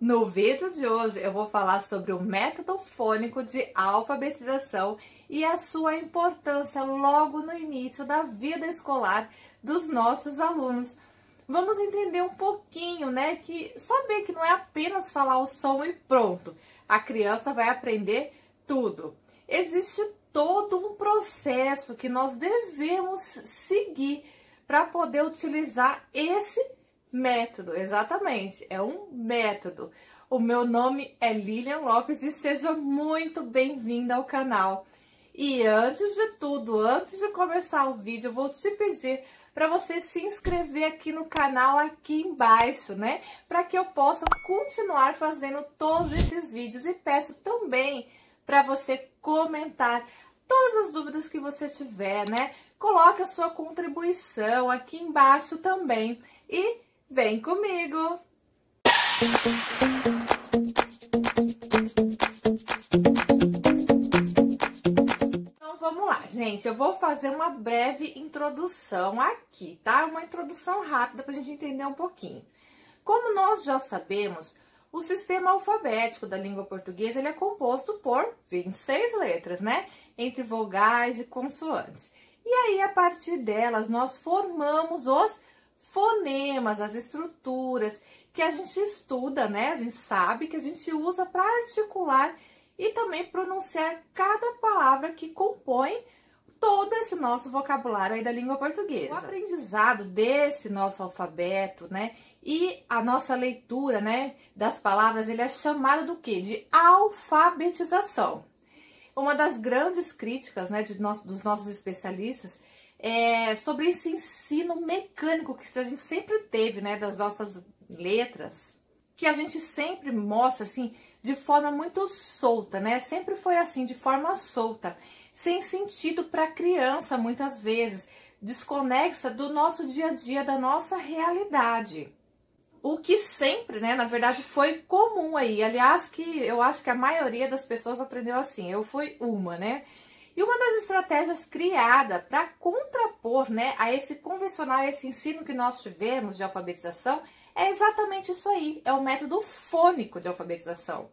No vídeo de hoje eu vou falar sobre o método fônico de alfabetização e a sua importância logo no início da vida escolar dos nossos alunos. Vamos entender um pouquinho, né, que saber que não é apenas falar o som e pronto. A criança vai aprender tudo. Existe todo um processo que nós devemos seguir para poder utilizar esse método. Exatamente, é um método. O meu nome é Lilian Lopes e seja muito bem-vinda ao canal. E antes de tudo, antes de começar o vídeo, eu vou te pedir para você se inscrever aqui no canal aqui embaixo, né? Para que eu possa continuar fazendo todos esses vídeos e peço também para você comentar todas as dúvidas que você tiver, né? Coloque a sua contribuição aqui embaixo também e vem comigo! Então vamos lá, gente. Eu vou fazer uma breve introdução aqui, tá? Uma introdução rápida para a gente entender um pouquinho. Como nós já sabemos, o sistema alfabético da língua portuguesa ele é composto por 26 letras, né? Entre vogais e consoantes. E aí, a partir delas, nós formamos os fonemas, as estruturas que a gente estuda, né? A gente sabe que a gente usa para articular e também pronunciar cada palavra que compõe todo esse nosso vocabulário aí da língua portuguesa. O aprendizado desse nosso alfabeto, né, e a nossa leitura, né, das palavras, ele é chamado do que? De alfabetização. Uma das grandes críticas, né, de nós, dos nossos especialistas é sobre esse ensino mecânico que a gente sempre teve, né, das nossas letras, que a gente sempre mostra assim de forma muito solta, né? Sempre foi assim, de forma solta sem sentido para a criança muitas vezes, desconexa do nosso dia a dia, da nossa realidade. O que sempre, né, na verdade, foi comum aí. Aliás, que eu acho que a maioria das pessoas aprendeu assim. Eu fui uma, né? E uma das estratégias criada para contrapor, né, a esse convencional, a esse ensino que nós tivemos de alfabetização, é exatamente isso aí. É o método fônico de alfabetização.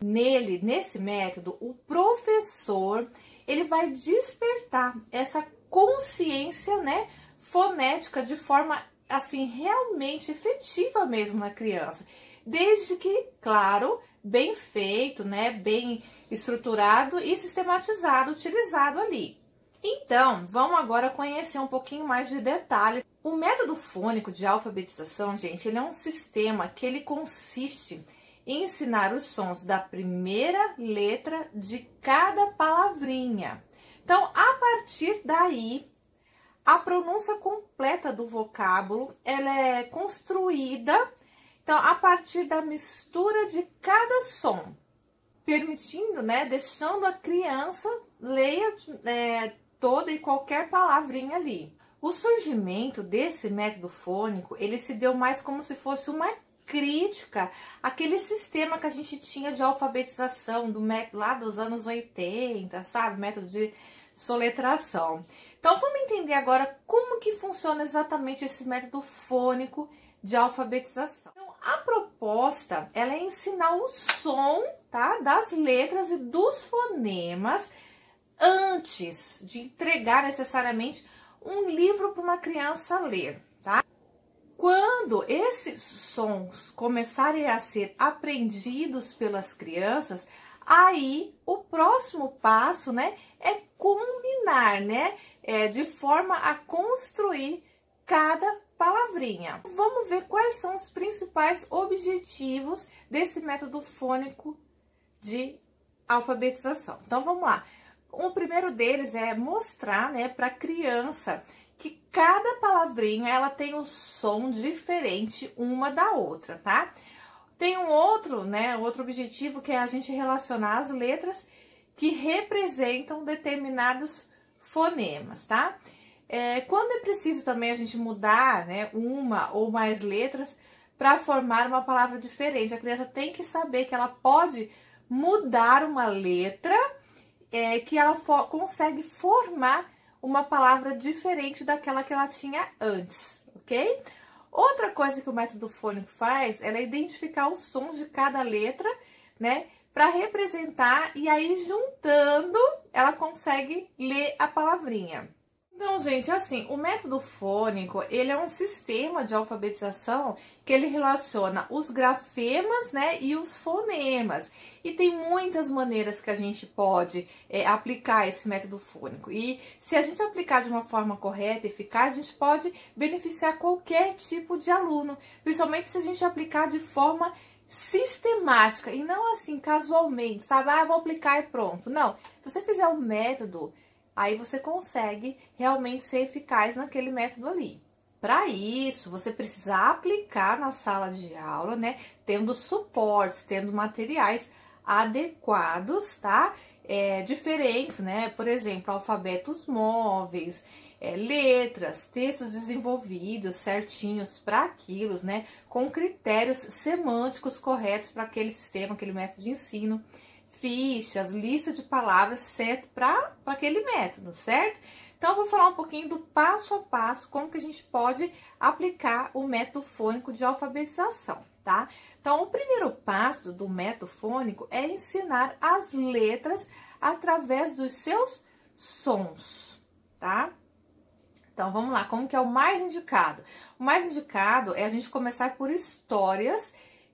Nele, nesse método, o professor ele vai despertar essa consciência, né, fonética de forma assim realmente efetiva mesmo na criança. Desde que, claro, bem feito, né, bem estruturado e sistematizado, utilizado ali. Então, vamos agora conhecer um pouquinho mais de detalhes. O método fônico de alfabetização, gente, ele é um sistema que ele consiste ensinar os sons da primeira letra de cada palavrinha. Então, a partir daí, a pronúncia completa do vocábulo, ela é construída, então, a partir da mistura de cada som, permitindo, né, deixando a criança leia é, toda e qualquer palavrinha ali. O surgimento desse método fônico, ele se deu mais como se fosse uma crítica àquele sistema que a gente tinha de alfabetização do lá dos anos 80, sabe? Método de soletração. Então vamos entender agora como que funciona exatamente esse método fônico de alfabetização. Então, a proposta ela é ensinar o som, tá, das letras e dos fonemas antes de entregar necessariamente um livro para uma criança ler, tá? Quando esses sons começarem a ser aprendidos pelas crianças, aí o próximo passo, né, é combinar, né, é, de forma a construir cada palavrinha. Vamos ver quais são os principais objetivos desse método fônico de alfabetização. Então vamos lá. O primeiro deles é mostrar, né, para a criança que cada palavrinha ela tem um som diferente uma da outra, tá? Tem um outro, né, outro objetivo que é a gente relacionar as letras que representam determinados fonemas, tá? É, quando é preciso também a gente mudar, né, uma ou mais letras para formar uma palavra diferente, a criança tem que saber que ela pode mudar uma letra é, que ela consegue formar uma palavra diferente daquela que ela tinha antes, ok? Outra coisa que o método fônico faz é identificar os sons de cada letra, né? Para representar e aí juntando ela consegue ler a palavrinha. Então, gente, assim, o método fônico, ele é um sistema de alfabetização que ele relaciona os grafemas, né, e os fonemas. E tem muitas maneiras que a gente pode é, aplicar esse método fônico. E se a gente aplicar de uma forma correta, eficaz, a gente pode beneficiar qualquer tipo de aluno, principalmente se a gente aplicar de forma sistemática e não assim casualmente, sabe? Ah, vou aplicar e pronto. Não, se você fizer o um método aí você consegue realmente ser eficaz naquele método ali. Para isso, você precisa aplicar na sala de aula, né? Tendo suportes, tendo materiais adequados, tá? É, diferentes, né? Por exemplo, alfabetos móveis, é, letras, textos desenvolvidos certinhos para aquilo, né? Com critérios semânticos corretos para aquele sistema, aquele método de ensino fichas, lista de palavras certo para aquele método, certo? Então, eu vou falar um pouquinho do passo a passo, como que a gente pode aplicar o método fônico de alfabetização, tá? Então, o primeiro passo do método fônico é ensinar as letras através dos seus sons, tá? Então, vamos lá, como que é o mais indicado? O mais indicado é a gente começar por histórias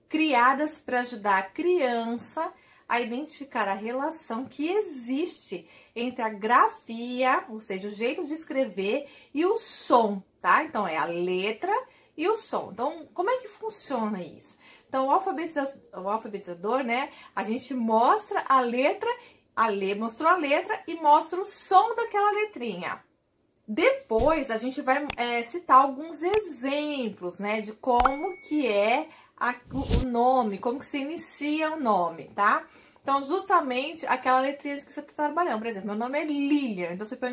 criadas para ajudar a criança a a identificar a relação que existe entre a grafia, ou seja, o jeito de escrever, e o som, tá? Então, é a letra e o som. Então, como é que funciona isso? Então, o alfabetizador, o alfabetizador né, a gente mostra a letra, a le, mostrou a letra e mostra o som daquela letrinha. Depois, a gente vai é, citar alguns exemplos, né, de como que é a, o nome, como que se inicia o nome, tá? Então, justamente aquela letrinha que você está trabalhando. Por exemplo, meu nome é Lilian, então você põe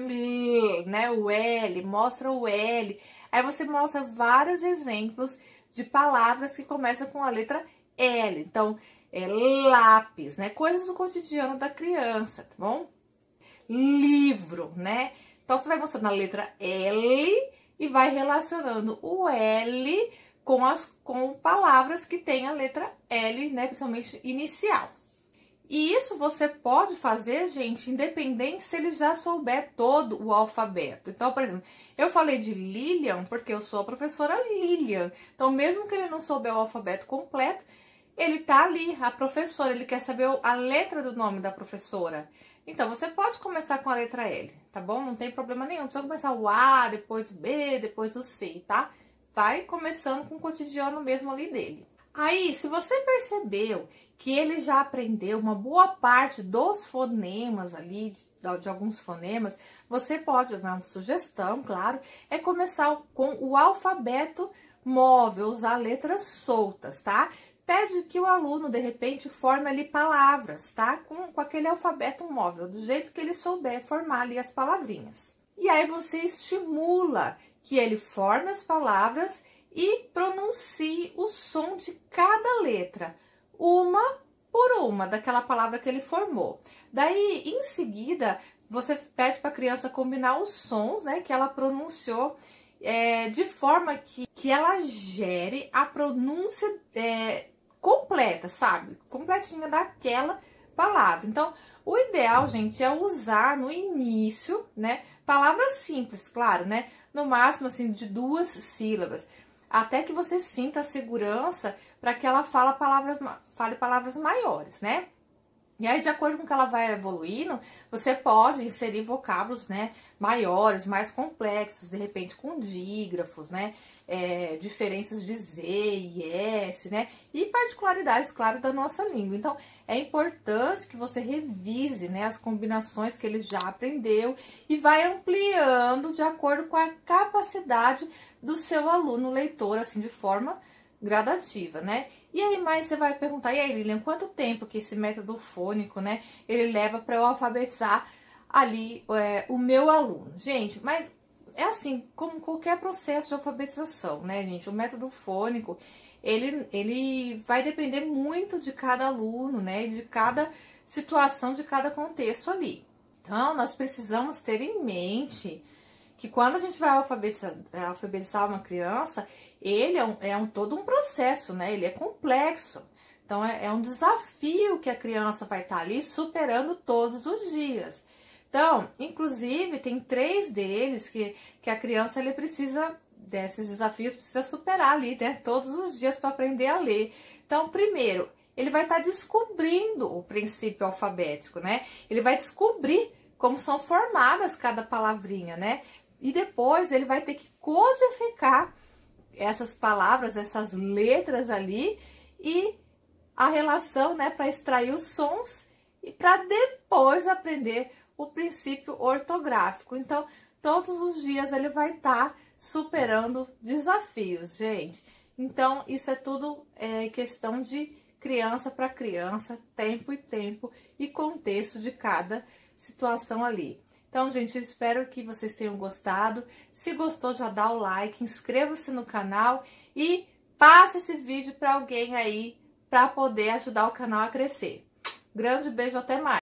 né, o L, mostra o L. Aí você mostra vários exemplos de palavras que começam com a letra L. Então, é lápis, né? Coisas do cotidiano da criança, tá bom? Livro, né? Então, você vai mostrando a letra L e vai relacionando o L com as com palavras que tem a letra L, né, principalmente inicial. E isso você pode fazer, gente, independente se ele já souber todo o alfabeto. Então, por exemplo, eu falei de Lilian porque eu sou a professora Lilian. Então, mesmo que ele não souber o alfabeto completo, ele tá ali, a professora, ele quer saber a letra do nome da professora. Então, você pode começar com a letra L, tá bom? Não tem problema nenhum. Precisa começar o A, depois o B, depois o C, tá? Vai começando com o cotidiano mesmo ali dele. Aí, se você percebeu que ele já aprendeu uma boa parte dos fonemas ali, de, de, alguns fonemas, você pode, uma sugestão, claro, é começar com o alfabeto móvel, usar letras soltas, tá? Pede que o aluno, de repente, forme ali palavras, tá? Com, com aquele alfabeto móvel, do jeito que ele souber formar ali as palavrinhas. E aí você estimula que ele forme as palavras e pronuncie o som de cada letra, uma por uma daquela palavra que ele formou. Daí, em seguida, você pede para a criança combinar os sons, né, que ela pronunciou, é, de forma que, que ela gere a pronúncia é, completa, sabe? Completinha daquela palavra. Então, o ideal, gente, é usar no início, né, palavras simples, claro, né? no máximo assim de duas sílabas, até que você sinta a segurança para que ela fale palavras, fale palavras maiores, né? E aí, de acordo com que ela vai evoluindo, você pode inserir vocábulos, né, maiores, mais complexos, de repente com dígrafos, né, é, diferenças de Z e S, né, e particularidades, claro, da nossa língua. Então, é importante que você revise, né, as combinações que ele já aprendeu e vai ampliando de acordo com a capacidade do seu aluno leitor, assim, de forma gradativa, né? E aí mais você vai perguntar, e aí Lilian, quanto tempo que esse método fônico, né, ele leva para eu alfabetizar ali é, o meu aluno? Gente, mas é assim, como qualquer processo de alfabetização, né, gente? O método fônico, ele, ele vai depender muito de cada aluno, né, de cada situação, de cada contexto ali. Então, nós precisamos ter em mente que quando a gente vai alfabetizar, alfabetizar uma criança, ele é, um, é um, todo um processo, né? Ele é complexo. Então, é, é um desafio que a criança vai estar tá ali superando todos os dias. Então, inclusive, tem três deles que, que a criança ele precisa desses desafios, precisa superar ali, né? Todos os dias para aprender a ler. Então, primeiro, ele vai estar tá descobrindo o princípio alfabético, né? Ele vai descobrir como são formadas cada palavrinha, né? E depois ele vai ter que codificar essas palavras, essas letras ali e a relação, né, para extrair os sons e para depois aprender o princípio ortográfico. Então, todos os dias ele vai estar tá superando desafios, gente. Então, isso é tudo é, questão de criança para criança, tempo e tempo e contexto de cada situação ali. Então, gente, eu espero que vocês tenham gostado. Se gostou, já dá o like, inscreva-se no canal e passe esse vídeo para alguém aí para poder ajudar o canal a crescer. Grande beijo, até mais!